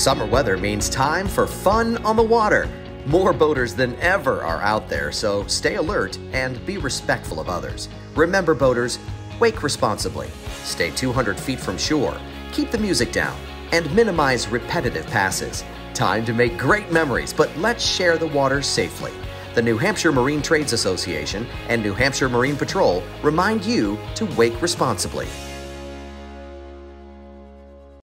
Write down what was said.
Summer weather means time for fun on the water. More boaters than ever are out there, so stay alert and be respectful of others. Remember, boaters, wake responsibly, stay 200 feet from shore, keep the music down, and minimize repetitive passes. Time to make great memories, but let's share the water safely. The New Hampshire Marine Trades Association and New Hampshire Marine Patrol remind you to wake responsibly.